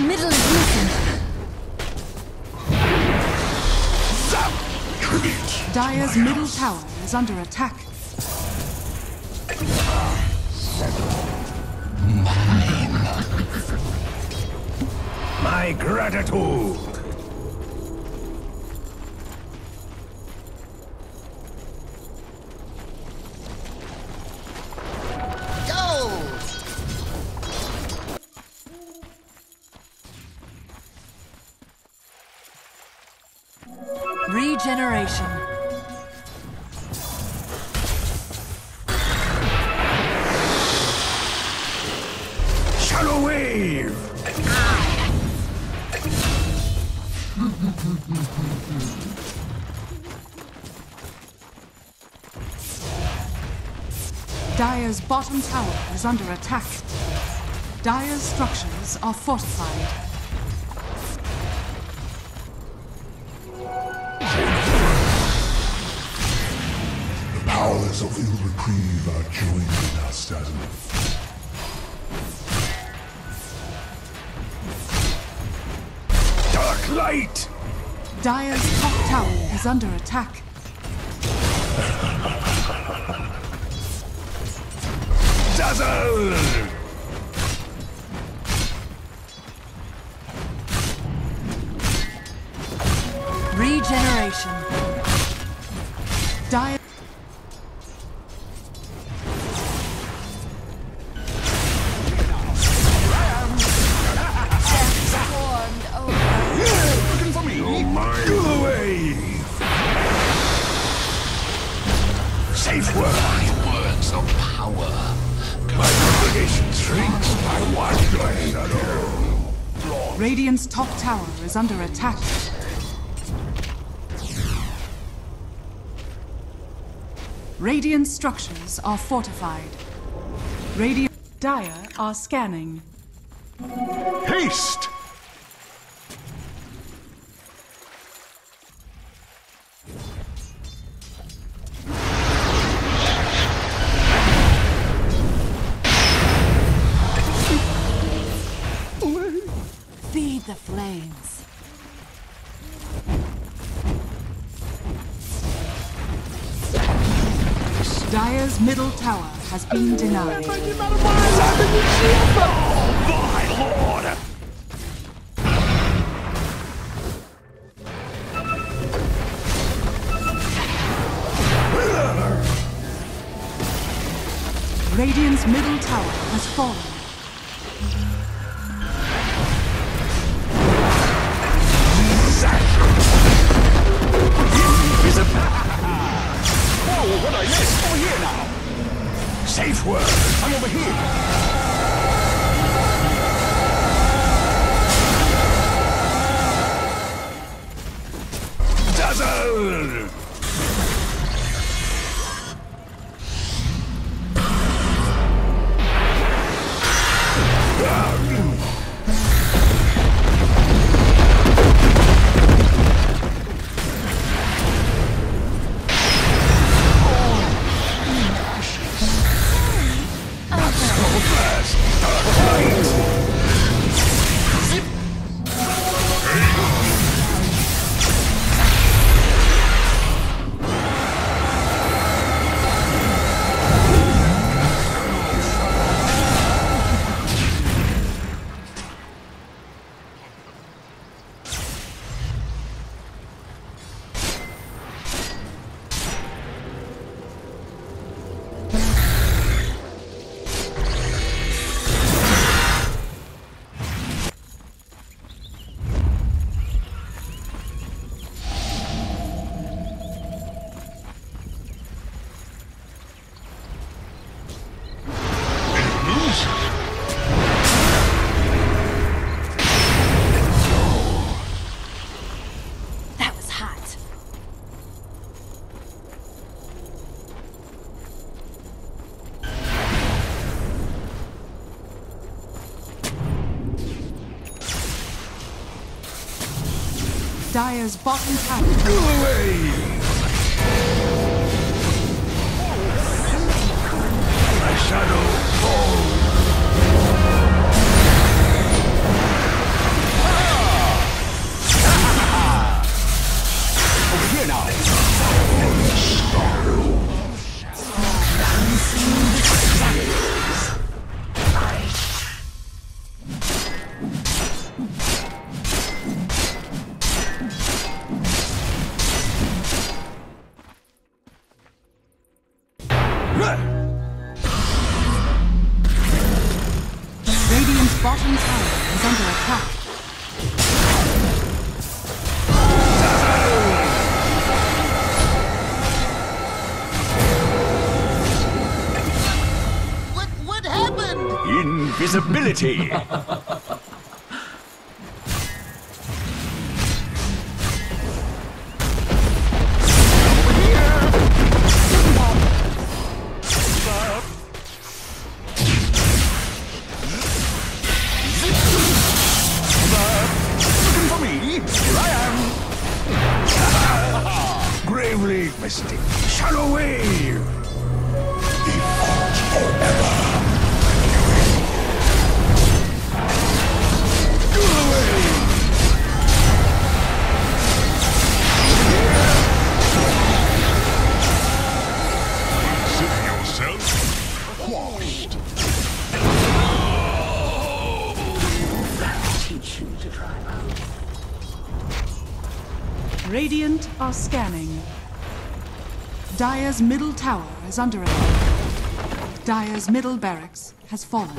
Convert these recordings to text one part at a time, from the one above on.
Middle is missing. Dire's middle tower is under attack. My gratitude! Regeneration. Shadow wave! Dire's bottom tower is under attack. Dire's structures are fortified. Powers of ill reprieve are joining us, Dazzle. Dark light! Dire's top tower is under attack. Dazzle! Regeneration. Dire Radiant's top tower is under attack. Radiant structures are fortified. Radiant Dire are scanning. Haste! The flames. Dire's middle tower has been denied. My lord! Radiant's middle tower has fallen. Dire's bottom tower. Go away! My shadow falls. Over here now. Bottom tower is under attack. What what happened? Invisibility! Shadow wave! Yourself quashed. Radiant are scanning. Dire's middle tower is under attack. Dire's middle barracks has fallen.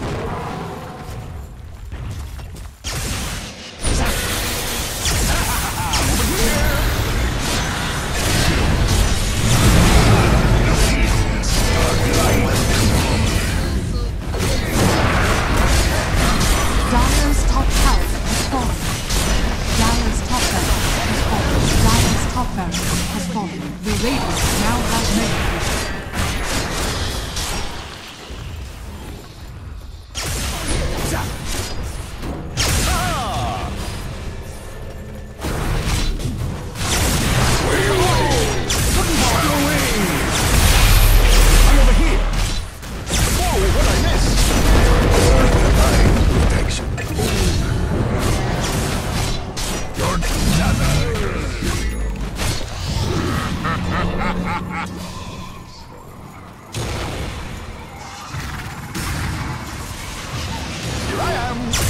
Here